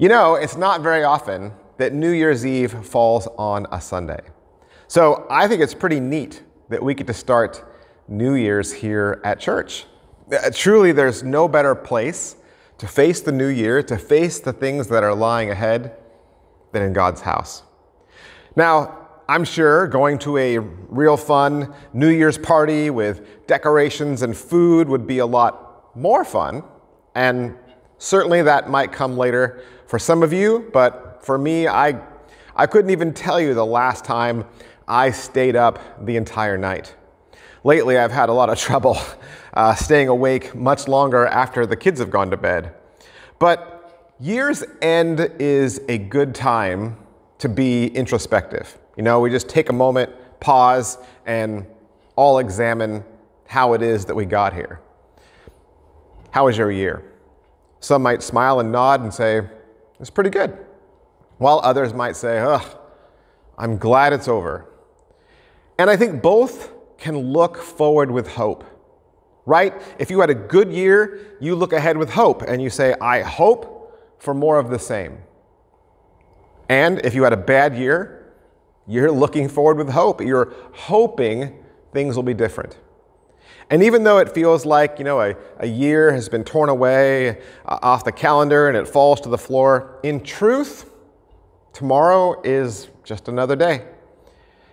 You know, it's not very often that New Year's Eve falls on a Sunday. So I think it's pretty neat that we get to start New Year's here at church. Uh, truly, there's no better place to face the new year, to face the things that are lying ahead, than in God's house. Now, I'm sure going to a real fun New Year's party with decorations and food would be a lot more fun, and certainly that might come later for some of you, but for me, I, I couldn't even tell you the last time I stayed up the entire night. Lately, I've had a lot of trouble uh, staying awake much longer after the kids have gone to bed. But year's end is a good time to be introspective. You know, we just take a moment, pause, and all examine how it is that we got here. How was your year? Some might smile and nod and say, it's pretty good. While others might say, ugh, I'm glad it's over. And I think both can look forward with hope, right? If you had a good year, you look ahead with hope and you say, I hope for more of the same. And if you had a bad year, you're looking forward with hope. You're hoping things will be different. And even though it feels like, you know, a, a year has been torn away uh, off the calendar and it falls to the floor, in truth, tomorrow is just another day.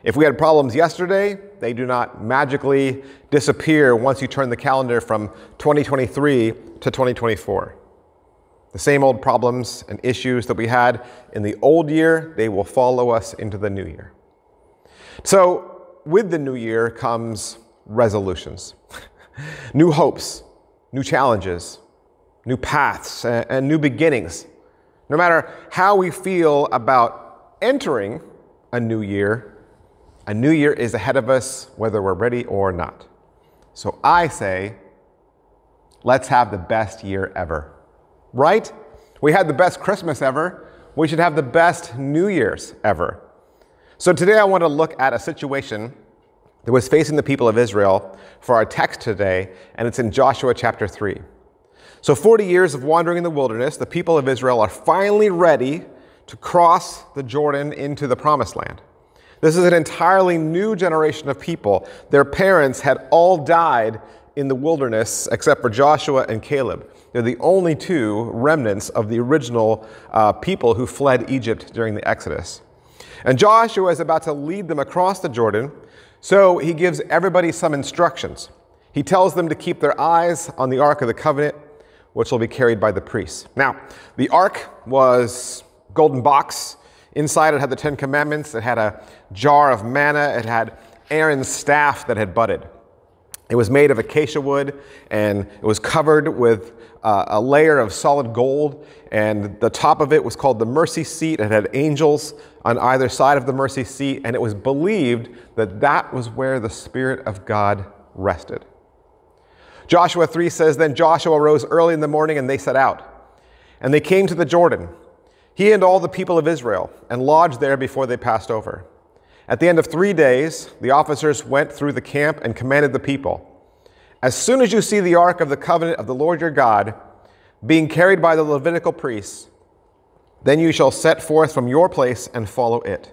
If we had problems yesterday, they do not magically disappear once you turn the calendar from 2023 to 2024. The same old problems and issues that we had in the old year, they will follow us into the new year. So, with the new year comes resolutions, new hopes, new challenges, new paths, and new beginnings. No matter how we feel about entering a new year, a new year is ahead of us, whether we're ready or not. So I say, let's have the best year ever. Right? We had the best Christmas ever. We should have the best New Year's ever. So today I want to look at a situation that was facing the people of Israel for our text today, and it's in Joshua chapter 3. So, 40 years of wandering in the wilderness, the people of Israel are finally ready to cross the Jordan into the promised land. This is an entirely new generation of people. Their parents had all died in the wilderness except for Joshua and Caleb. They're the only two remnants of the original uh, people who fled Egypt during the Exodus. And Joshua is about to lead them across the Jordan, so he gives everybody some instructions. He tells them to keep their eyes on the Ark of the Covenant, which will be carried by the priests. Now, the Ark was golden box Inside it had the Ten Commandments, it had a jar of manna, it had Aaron's staff that had budded. It was made of acacia wood and it was covered with uh, a layer of solid gold. And the top of it was called the mercy seat. It had angels on either side of the mercy seat. And it was believed that that was where the Spirit of God rested. Joshua 3 says Then Joshua rose early in the morning and they set out. And they came to the Jordan he and all the people of Israel, and lodged there before they passed over. At the end of three days, the officers went through the camp and commanded the people As soon as you see the ark of the covenant of the Lord your God being carried by the Levitical priests, then you shall set forth from your place and follow it.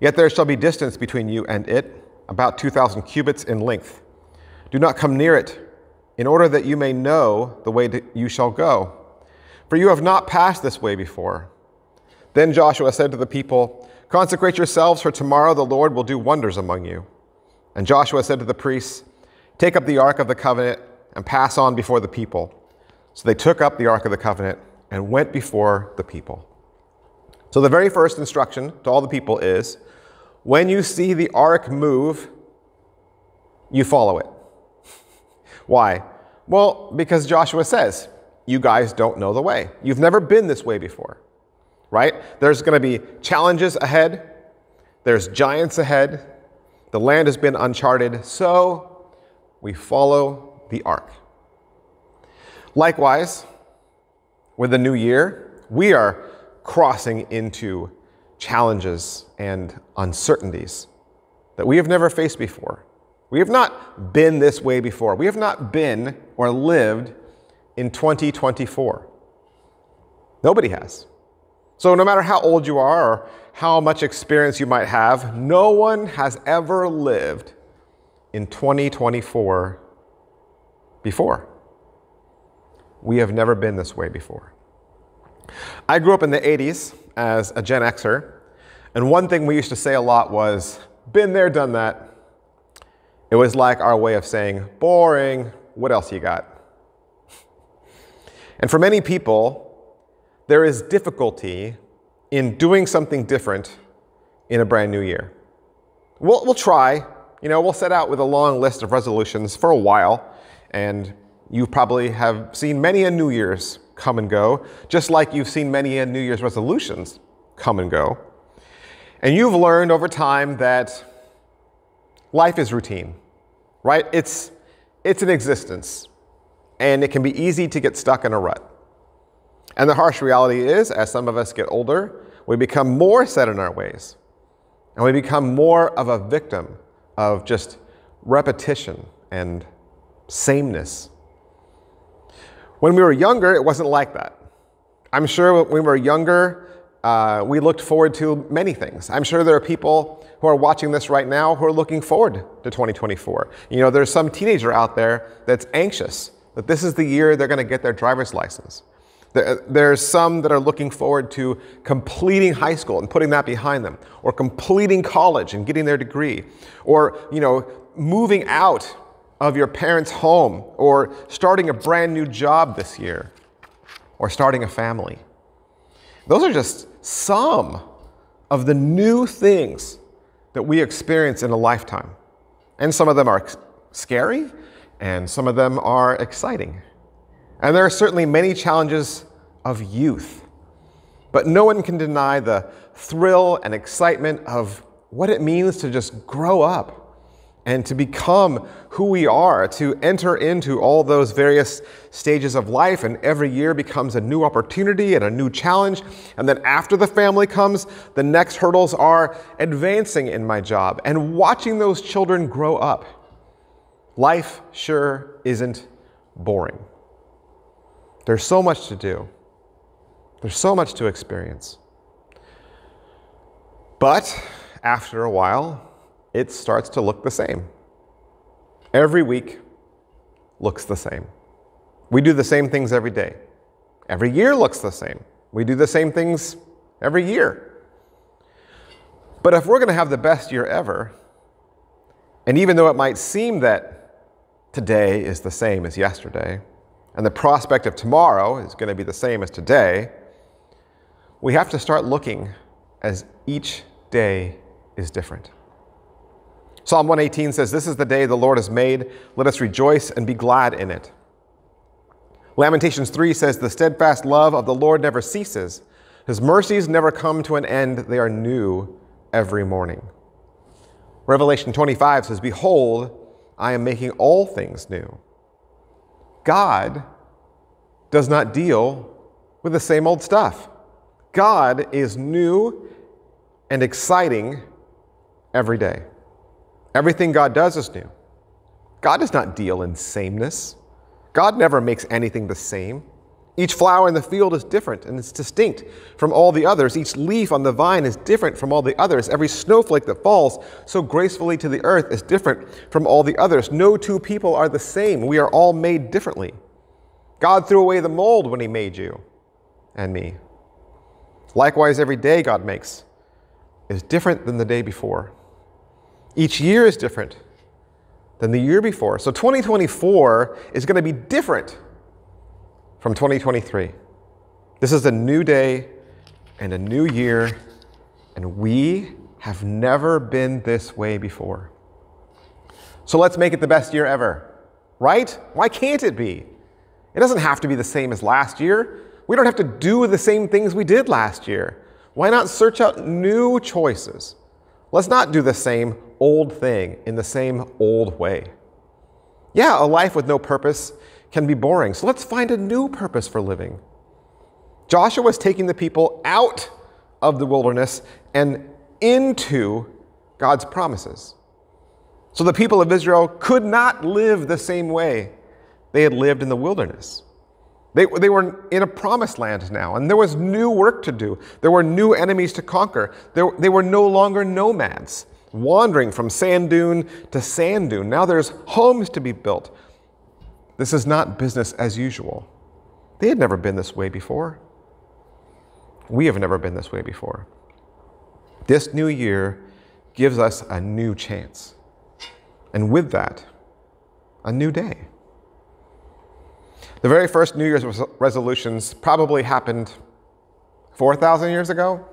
Yet there shall be distance between you and it, about 2,000 cubits in length. Do not come near it, in order that you may know the way that you shall go for you have not passed this way before. Then Joshua said to the people, Consecrate yourselves, for tomorrow the Lord will do wonders among you. And Joshua said to the priests, Take up the ark of the covenant and pass on before the people. So they took up the ark of the covenant and went before the people. So the very first instruction to all the people is when you see the ark move, you follow it. Why? Well, because Joshua says, you guys don't know the way. You've never been this way before, right? There's going to be challenges ahead, there's giants ahead, the land has been uncharted, so we follow the ark. Likewise, with the new year, we are crossing into challenges and uncertainties that we have never faced before. We have not been this way before. We have not been or lived in 2024. Nobody has. So, no matter how old you are or how much experience you might have, no one has ever lived in 2024 before. We have never been this way before. I grew up in the 80s as a Gen Xer, and one thing we used to say a lot was, been there, done that. It was like our way of saying, boring, what else you got? And for many people, there is difficulty in doing something different in a brand new year. We'll, we'll try, you know, we'll set out with a long list of resolutions for a while, and you probably have seen many a New Year's come and go, just like you've seen many a New Year's resolutions come and go. And you've learned over time that life is routine, right? It's, it's an existence, and it can be easy to get stuck in a rut. And the harsh reality is, as some of us get older, we become more set in our ways, and we become more of a victim of just repetition and sameness. When we were younger, it wasn't like that. I'm sure when we were younger, uh, we looked forward to many things. I'm sure there are people who are watching this right now who are looking forward to 2024. You know, there's some teenager out there that's anxious that this is the year they're going to get their driver's license. There there's some that are looking forward to completing high school and putting that behind them, or completing college and getting their degree, or you know, moving out of your parents' home, or starting a brand new job this year, or starting a family. Those are just some of the new things that we experience in a lifetime. And some of them are scary, and some of them are exciting. And there are certainly many challenges of youth. But no one can deny the thrill and excitement of what it means to just grow up and to become who we are, to enter into all those various stages of life. And every year becomes a new opportunity and a new challenge. And then after the family comes, the next hurdles are advancing in my job and watching those children grow up. Life sure isn't boring. There's so much to do, there's so much to experience. But after a while, it starts to look the same. Every week looks the same. We do the same things every day. Every year looks the same. We do the same things every year. But if we're going to have the best year ever, and even though it might seem that today is the same as yesterday, and the prospect of tomorrow is going to be the same as today, we have to start looking as each day is different. Psalm 118 says, This is the day the Lord has made. Let us rejoice and be glad in it. Lamentations 3 says, The steadfast love of the Lord never ceases. His mercies never come to an end. They are new every morning. Revelation 25 says, Behold, I am making all things new. God does not deal with the same old stuff. God is new and exciting every day. Everything God does is new. God does not deal in sameness. God never makes anything the same. Each flower in the field is different and it's distinct from all the others. Each leaf on the vine is different from all the others. Every snowflake that falls so gracefully to the earth is different from all the others. No two people are the same. We are all made differently. God threw away the mold when He made you and me. Likewise, every day God makes is different than the day before. Each year is different than the year before. So 2024 is going to be different from 2023. This is a new day and a new year, and we have never been this way before. So let's make it the best year ever, right? Why can't it be? It doesn't have to be the same as last year. We don't have to do the same things we did last year. Why not search out new choices? Let's not do the same old thing in the same old way. Yeah, a life with no purpose can be boring, so let's find a new purpose for living. Joshua was taking the people out of the wilderness and into God's promises. So the people of Israel could not live the same way they had lived in the wilderness. They, they were in a promised land now, and there was new work to do. There were new enemies to conquer. There, they were no longer nomads, wandering from sand dune to sand dune. Now there's homes to be built. This is not business as usual. They had never been this way before. We have never been this way before. This new year gives us a new chance. And with that, a new day. The very first New Year's resolutions probably happened 4,000 years ago.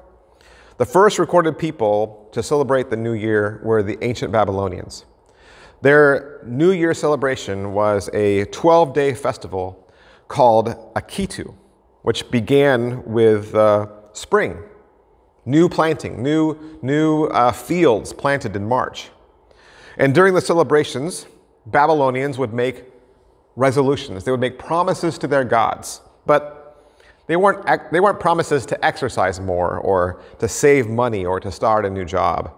The first recorded people to celebrate the new year were the ancient Babylonians. Their New Year celebration was a 12 day festival called Akitu, which began with uh, spring, new planting, new, new uh, fields planted in March. And during the celebrations, Babylonians would make resolutions, they would make promises to their gods, but they weren't, they weren't promises to exercise more or to save money or to start a new job.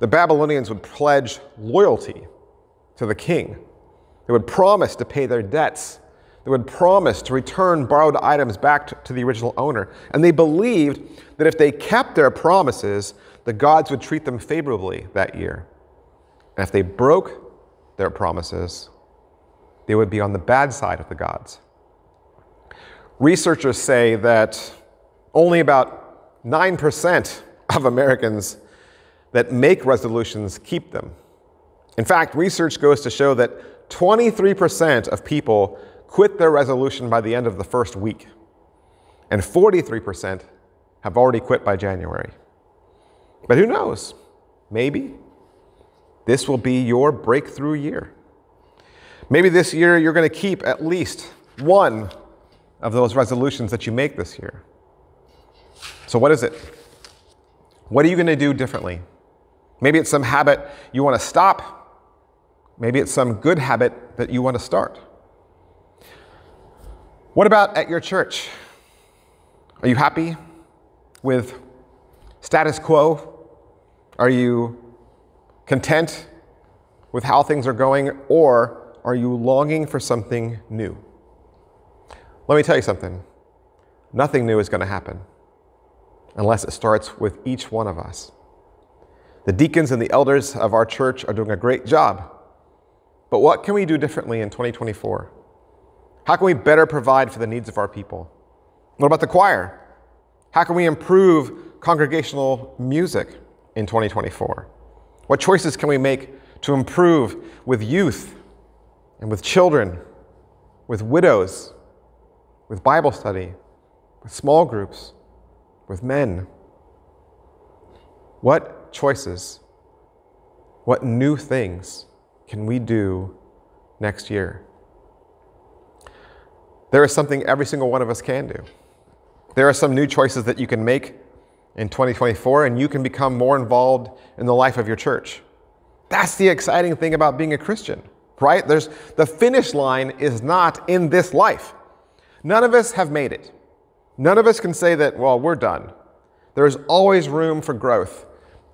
The Babylonians would pledge loyalty to the king. They would promise to pay their debts. They would promise to return borrowed items back to the original owner. And they believed that if they kept their promises, the gods would treat them favorably that year. And if they broke their promises, they would be on the bad side of the gods. Researchers say that only about 9% of Americans that make resolutions keep them. In fact, research goes to show that 23% of people quit their resolution by the end of the first week, and 43% have already quit by January. But who knows? Maybe this will be your breakthrough year. Maybe this year you're going to keep at least one of those resolutions that you make this year. So, what is it? What are you going to do differently? Maybe it's some habit you want to stop. Maybe it's some good habit that you want to start. What about at your church? Are you happy with status quo? Are you content with how things are going? Or are you longing for something new? Let me tell you something. Nothing new is going to happen unless it starts with each one of us. The deacons and the elders of our church are doing a great job. But what can we do differently in 2024? How can we better provide for the needs of our people? What about the choir? How can we improve congregational music in 2024? What choices can we make to improve with youth and with children, with widows, with Bible study, with small groups, with men. What choices, what new things can we do next year? There is something every single one of us can do. There are some new choices that you can make in 2024, and you can become more involved in the life of your church. That's the exciting thing about being a Christian right? There's, the finish line is not in this life. None of us have made it. None of us can say that, well, we're done. There's always room for growth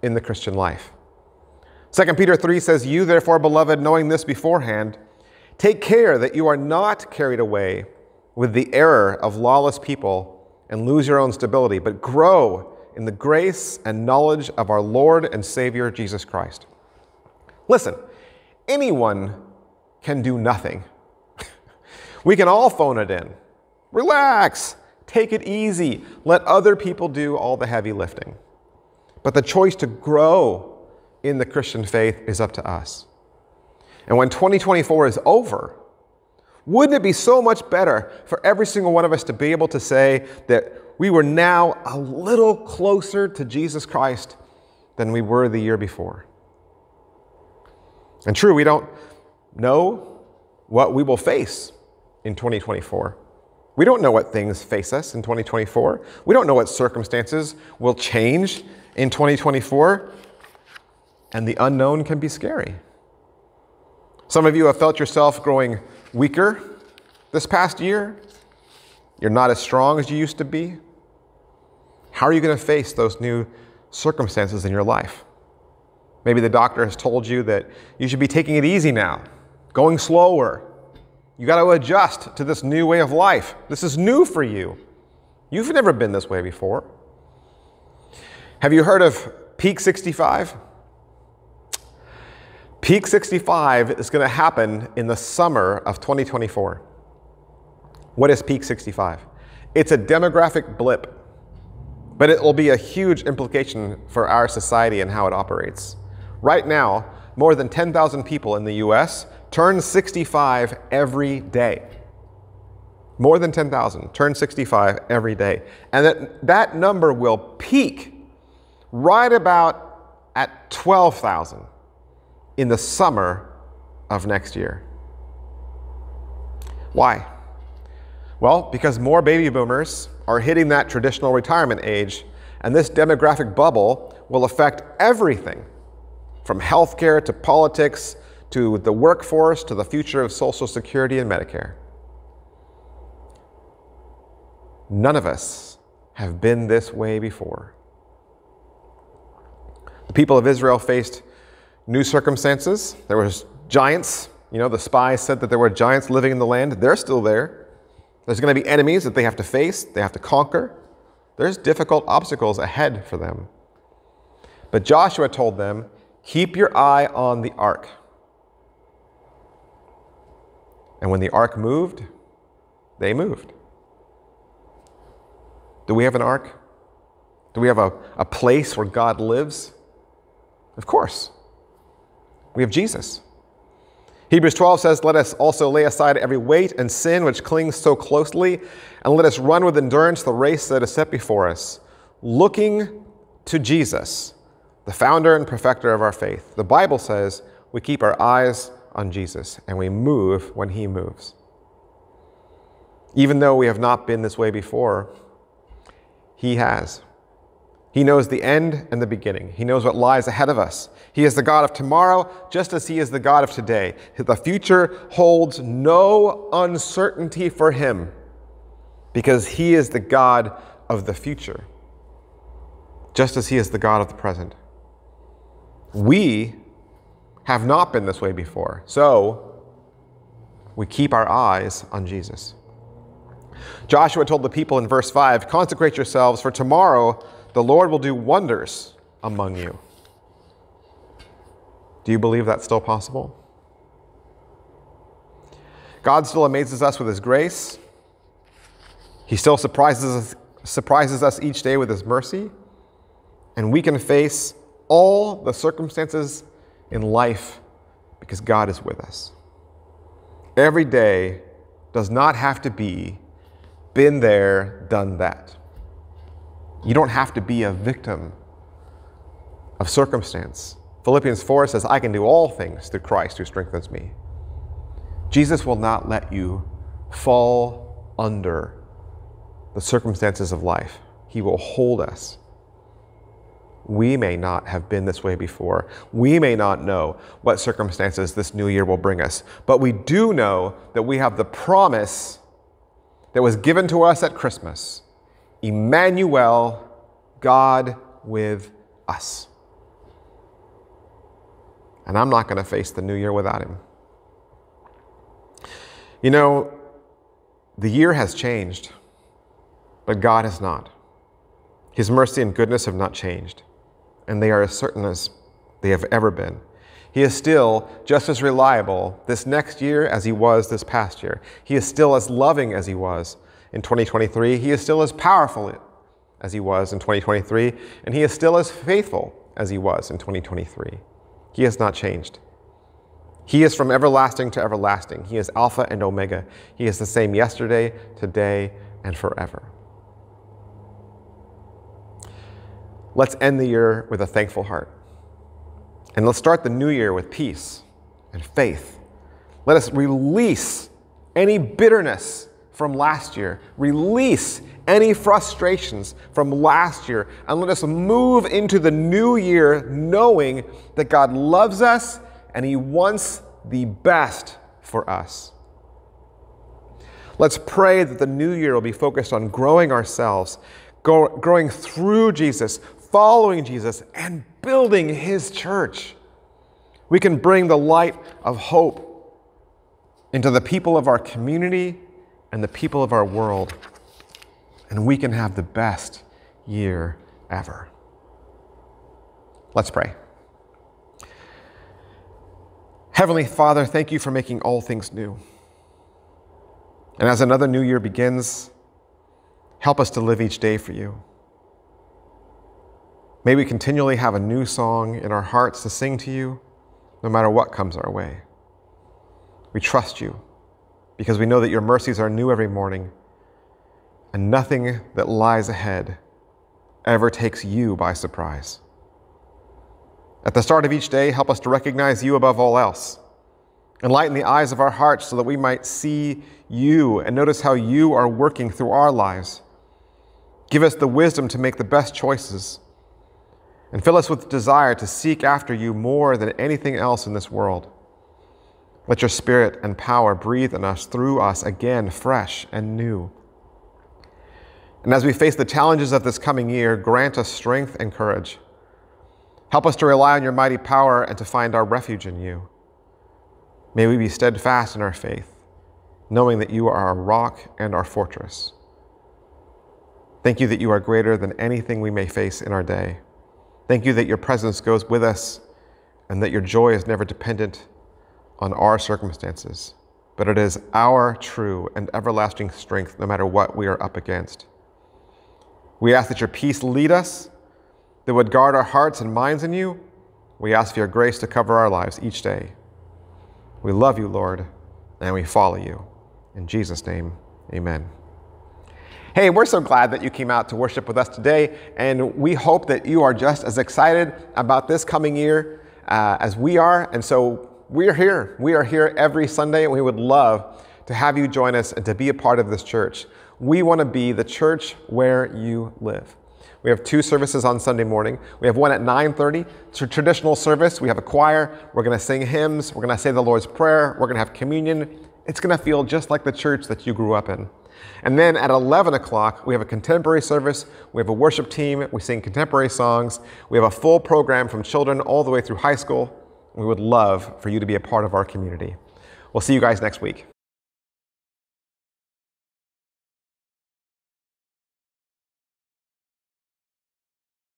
in the Christian life. 2 Peter 3 says, You therefore, beloved, knowing this beforehand, take care that you are not carried away with the error of lawless people and lose your own stability, but grow in the grace and knowledge of our Lord and Savior Jesus Christ. Listen, anyone can do nothing. we can all phone it in. Relax, take it easy, let other people do all the heavy lifting. But the choice to grow in the Christian faith is up to us. And when 2024 is over, wouldn't it be so much better for every single one of us to be able to say that we were now a little closer to Jesus Christ than we were the year before? And true, we don't know what we will face in 2024. We don't know what things face us in 2024. We don't know what circumstances will change in 2024. And the unknown can be scary. Some of you have felt yourself growing weaker this past year. You're not as strong as you used to be. How are you going to face those new circumstances in your life? Maybe the doctor has told you that you should be taking it easy now, going slower, You got to adjust to this new way of life. This is new for you. You've never been this way before. Have you heard of Peak 65? Peak 65 is going to happen in the summer of 2024. What is Peak 65? It's a demographic blip, but it will be a huge implication for our society and how it operates. Right now, more than 10,000 people in the US turn 65 every day. More than 10,000 turn 65 every day. And that, that number will peak right about at 12,000 in the summer of next year. Why? Well, because more baby boomers are hitting that traditional retirement age, and this demographic bubble will affect everything from healthcare to politics to the workforce to the future of Social Security and Medicare. None of us have been this way before. The people of Israel faced new circumstances. There was giants. You know, the spies said that there were giants living in the land. They're still there. There's going to be enemies that they have to face, they have to conquer. There's difficult obstacles ahead for them. But Joshua told them, Keep your eye on the ark. And when the ark moved, they moved. Do we have an ark? Do we have a, a place where God lives? Of course. We have Jesus. Hebrews 12 says, Let us also lay aside every weight and sin which clings so closely, and let us run with endurance the race that is set before us, looking to Jesus, the founder and perfecter of our faith. The Bible says we keep our eyes on Jesus and we move when he moves. Even though we have not been this way before, he has. He knows the end and the beginning. He knows what lies ahead of us. He is the God of tomorrow, just as He is the God of today. The future holds no uncertainty for Him because He is the God of the future, just as He is the God of the present. We have not been this way before, so we keep our eyes on Jesus. Joshua told the people in verse 5 Consecrate yourselves, for tomorrow the Lord will do wonders among you. Do you believe that's still possible? God still amazes us with His grace. He still surprises us, surprises us each day with His mercy. And we can face all the circumstances in life because God is with us. Every day does not have to be been there, done that. You don't have to be a victim of circumstance. Philippians 4 says, I can do all things through Christ who strengthens me. Jesus will not let you fall under the circumstances of life. He will hold us. We may not have been this way before. We may not know what circumstances this new year will bring us, but we do know that we have the promise that was given to us at Christmas Emmanuel, God with us. And I'm not going to face the new year without him. You know, the year has changed, but God has not. His mercy and goodness have not changed, and they are as certain as they have ever been. He is still just as reliable this next year as he was this past year. He is still as loving as he was in 2023. He is still as powerful as he was in 2023, and he is still as faithful as he was in 2023. He has not changed. He is from everlasting to everlasting. He is Alpha and Omega. He is the same yesterday, today, and forever. Let's end the year with a thankful heart. And let's start the new year with peace and faith. Let us release any bitterness from last year. Release any frustrations from last year and let us move into the new year knowing that God loves us and He wants the best for us. Let's pray that the new year will be focused on growing ourselves, growing through Jesus, following Jesus, and building His church. We can bring the light of hope into the people of our community and the people of our world, and we can have the best year ever. Let's pray. Heavenly Father, thank you for making all things new. And as another new year begins, help us to live each day for you. May we continually have a new song in our hearts to sing to you, no matter what comes our way. We trust you because we know that your mercies are new every morning, and nothing that lies ahead ever takes you by surprise. At the start of each day, help us to recognize you above all else. Enlighten the eyes of our hearts so that we might see you and notice how you are working through our lives. Give us the wisdom to make the best choices and fill us with desire to seek after you more than anything else in this world. Let your spirit and power breathe in us through us again, fresh and new. And as we face the challenges of this coming year, grant us strength and courage. Help us to rely on your mighty power and to find our refuge in you. May we be steadfast in our faith, knowing that you are our rock and our fortress. Thank you that you are greater than anything we may face in our day. Thank you that your presence goes with us and that your joy is never dependent on our circumstances, but it is our true and everlasting strength no matter what we are up against. We ask that your peace lead us, that would guard our hearts and minds in you. We ask for your grace to cover our lives each day. We love you, Lord, and we follow you. In Jesus' name, amen. Hey, we're so glad that you came out to worship with us today, and we hope that you are just as excited about this coming year uh, as we are. And so we are here. We are here every Sunday, and we would love to have you join us and to be a part of this church. We want to be the church where you live. We have two services on Sunday morning. We have one at 9:30, it's a traditional service. We have a choir. We're going to sing hymns. We're going to say the Lord's Prayer. We're going to have communion. It's going to feel just like the church that you grew up in. And then at 11 o'clock, we have a contemporary service. We have a worship team. We sing contemporary songs. We have a full program from children all the way through high school. We would love for you to be a part of our community. We'll see you guys next week.